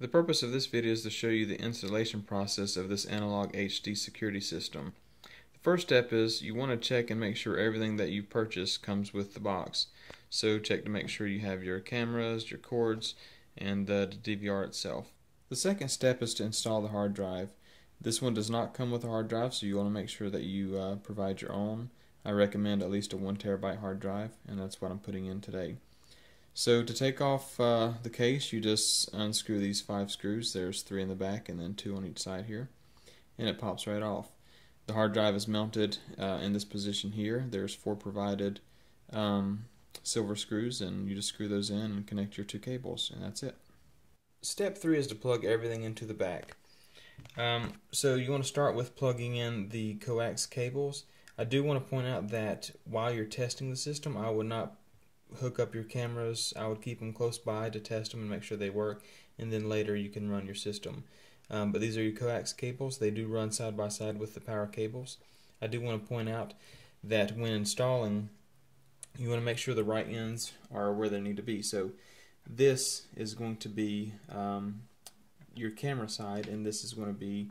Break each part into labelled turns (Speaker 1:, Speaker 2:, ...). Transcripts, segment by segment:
Speaker 1: The purpose of this video is to show you the installation process of this analog HD security system. The first step is you want to check and make sure everything that you purchase comes with the box. So check to make sure you have your cameras, your cords, and the DVR itself. The second step is to install the hard drive. This one does not come with a hard drive, so you want to make sure that you uh, provide your own. I recommend at least a one terabyte hard drive, and that's what I'm putting in today. So to take off uh, the case, you just unscrew these five screws. There's three in the back and then two on each side here, and it pops right off. The hard drive is mounted uh, in this position here. There's four provided um, silver screws, and you just screw those in and connect your two cables, and that's it. Step three is to plug everything into the back. Um, so you want to start with plugging in the coax cables. I do want to point out that while you're testing the system, I would not hook up your cameras. I would keep them close by to test them and make sure they work, and then later you can run your system. Um, but these are your coax cables. They do run side by side with the power cables. I do want to point out that when installing, you want to make sure the right ends are where they need to be. So this is going to be um, your camera side, and this is going to be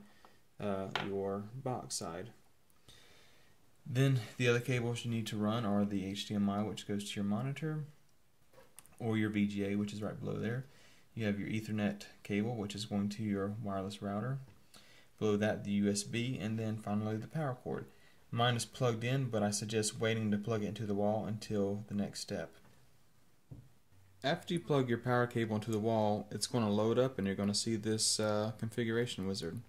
Speaker 1: uh, your box side. Then the other cables you need to run are the HDMI, which goes to your monitor, or your VGA, which is right below there. You have your Ethernet cable, which is going to your wireless router. Below that, the USB, and then finally the power cord. Mine is plugged in, but I suggest waiting to plug it into the wall until the next step. After you plug your power cable into the wall, it's going to load up and you're going to see this uh, configuration wizard.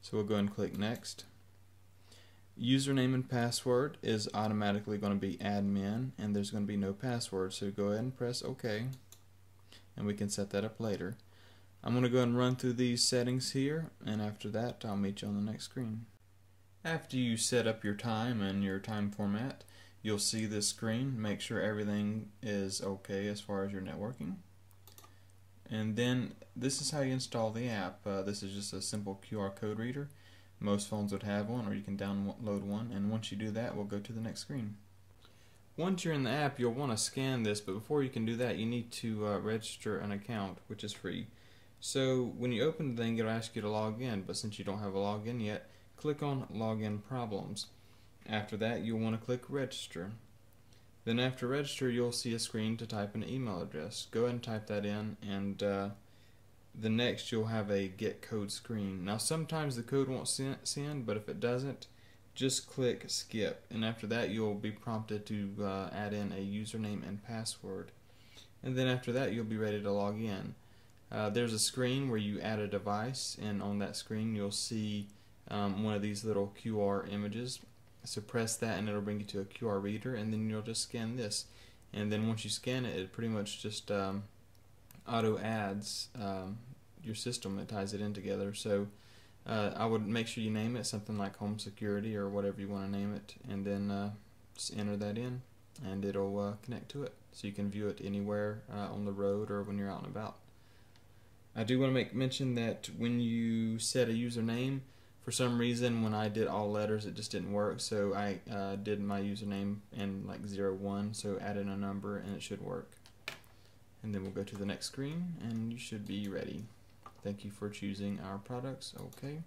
Speaker 1: So we'll go and click Next. Username and password is automatically going to be admin and there's going to be no password so go ahead and press OK and we can set that up later. I'm going to go ahead and run through these settings here and after that I'll meet you on the next screen. After you set up your time and your time format you'll see this screen make sure everything is okay as far as your networking and then this is how you install the app. Uh, this is just a simple QR code reader most phones would have one, or you can download one, and once you do that, we'll go to the next screen. Once you're in the app, you'll want to scan this, but before you can do that, you need to uh, register an account, which is free. So when you open the thing, it'll ask you to log in, but since you don't have a login yet, click on Login Problems. After that, you'll want to click Register. Then after register, you'll see a screen to type an email address. Go ahead and type that in, and uh, the next you'll have a get code screen. Now sometimes the code won't send, but if it doesn't, just click skip and after that you'll be prompted to uh, add in a username and password and then after that you'll be ready to log in. Uh, there's a screen where you add a device and on that screen you'll see um, one of these little QR images. So press that and it'll bring you to a QR reader and then you'll just scan this and then once you scan it it pretty much just um, auto adds um, your system. that ties it in together. So uh, I would make sure you name it something like home security or whatever you want to name it, and then uh, just enter that in, and it'll uh, connect to it. So you can view it anywhere uh, on the road or when you're out and about. I do want to make mention that when you set a username, for some reason when I did all letters it just didn't work so I uh, did my username in like 01 so add in a number and it should work and then we'll go to the next screen and you should be ready. Thank you for choosing our products. Okay.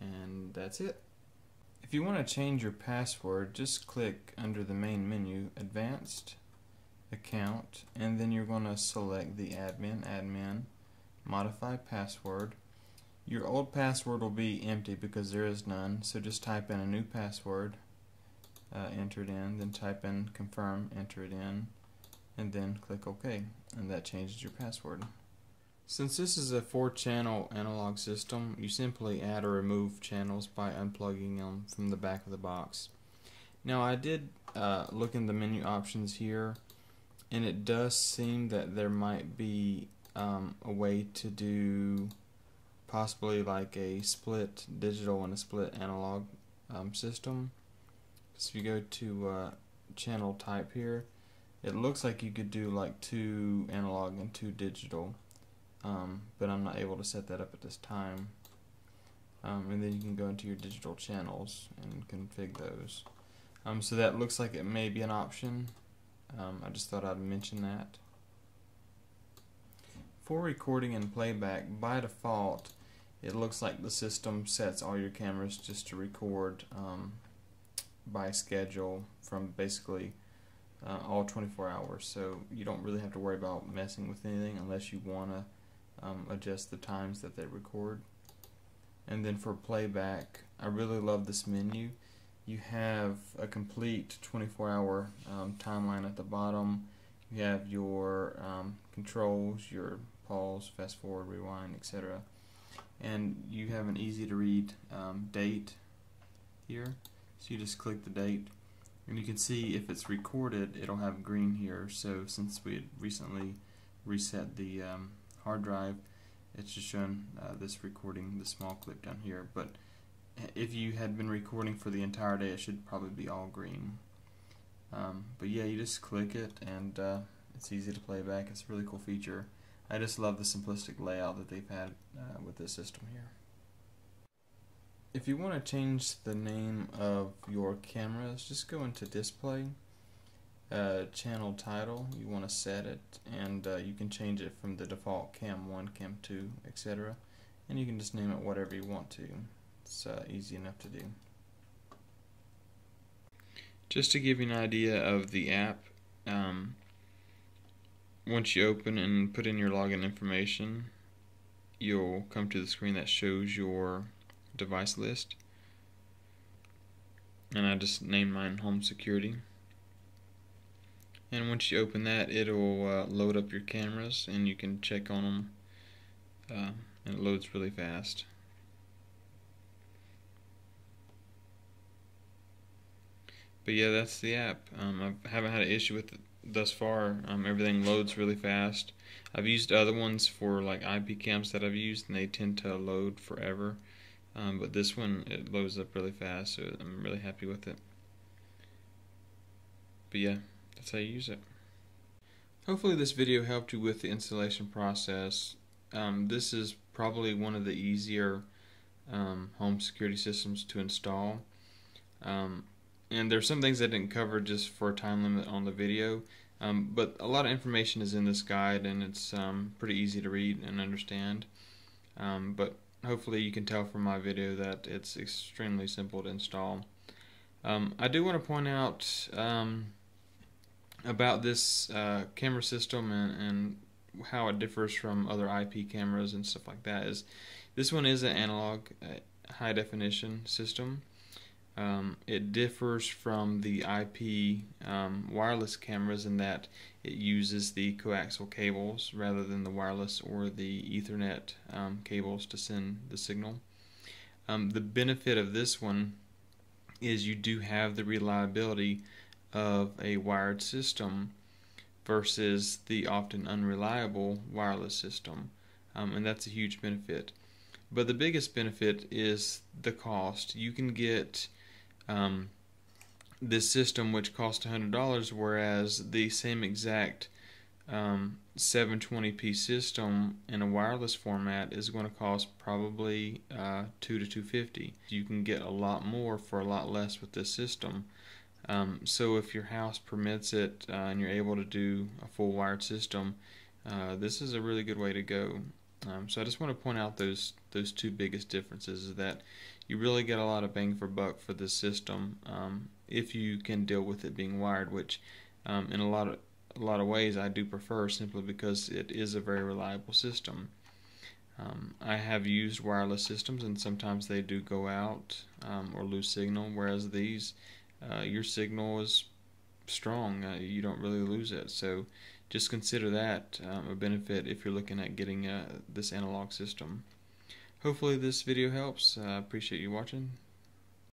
Speaker 1: And that's it. If you want to change your password, just click under the main menu, Advanced, Account, and then you're going to select the admin, admin, modify password. Your old password will be empty because there is none, so just type in a new password, uh, enter it in, then type in confirm, enter it in, and then click OK and that changes your password. Since this is a four channel analog system you simply add or remove channels by unplugging them from the back of the box. Now I did uh, look in the menu options here and it does seem that there might be um, a way to do possibly like a split digital and a split analog um, system. So if you go to uh, channel type here it looks like you could do like two analog and two digital um, but I'm not able to set that up at this time. Um, and then you can go into your digital channels and config those. Um, so that looks like it may be an option. Um, I just thought I'd mention that. For recording and playback, by default, it looks like the system sets all your cameras just to record um, by schedule from basically uh, all 24 hours. So you don't really have to worry about messing with anything unless you want to um, adjust the times that they record. And then for playback, I really love this menu. You have a complete 24 hour um, timeline at the bottom. You have your um, controls, your pause, fast forward, rewind, etc. And you have an easy to read um, date here. So you just click the date and you can see if it's recorded it'll have green here. So since we had recently reset the um, hard drive it's just showing uh, this recording the small clip down here. But if you had been recording for the entire day it should probably be all green. Um, but yeah you just click it and uh, it's easy to play back. It's a really cool feature. I just love the simplistic layout that they've had uh, with this system here if you want to change the name of your cameras, just go into display, uh, channel title, you want to set it, and uh, you can change it from the default cam 1, cam 2, etc. And you can just name it whatever you want to. It's uh, easy enough to do. Just to give you an idea of the app, um, once you open and put in your login information, you'll come to the screen that shows your device list. And I just named mine home security. And once you open that it'll uh, load up your cameras and you can check on them uh, and it loads really fast. But yeah that's the app. Um, I haven't had an issue with it thus far. Um, everything loads really fast. I've used other ones for like IP cams that I've used and they tend to load forever um, but this one it loads up really fast so I'm really happy with it. But yeah that's how you use it. Hopefully this video helped you with the installation process. Um, this is probably one of the easier um, home security systems to install. Um, and there's some things I didn't cover just for a time limit on the video. Um, but a lot of information is in this guide and it's um, pretty easy to read and understand. But hopefully you can tell from my video that it's extremely simple to install. Um, I do want to point out um, about this uh, camera system and, and, how it differs from other IP cameras and stuff like that is this one is an analog uh, high definition system um, it differs from the IP um, wireless cameras in that it uses the coaxial cables rather than the wireless or the Ethernet um, cables to send the signal. Um, the benefit of this one is you do have the reliability of a wired system versus the often unreliable wireless system, um, and that's a huge benefit. But the biggest benefit is the cost. You can get um, this system which costs $100 whereas the same exact um, 720p system in a wireless format is going to cost probably uh, 2 to 250 you can get a lot more for a lot less with this system. Um, so if your house permits it uh, and you're able to do a full wired system uh, this is a really good way to go um, so I just want to point out those those two biggest differences is that you really get a lot of bang for buck for this system um, if you can deal with it being wired, which um, in a lot of a lot of ways I do prefer simply because it is a very reliable system. Um, I have used wireless systems and sometimes they do go out um, or lose signal, whereas these, uh, your signal is strong. Uh, you don't really lose it. So just consider that um, a benefit if you're looking at getting uh, this analog system. Hopefully this video helps. I appreciate you watching.